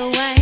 away.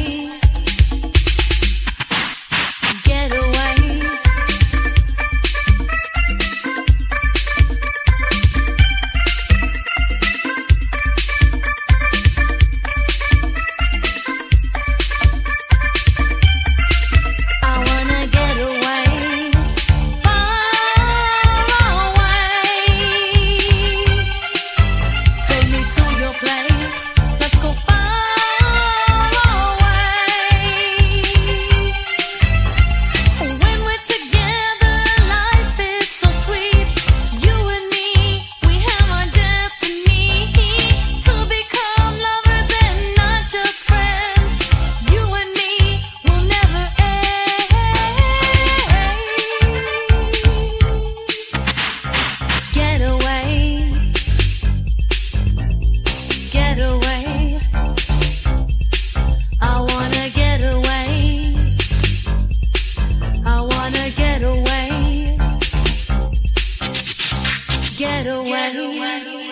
away.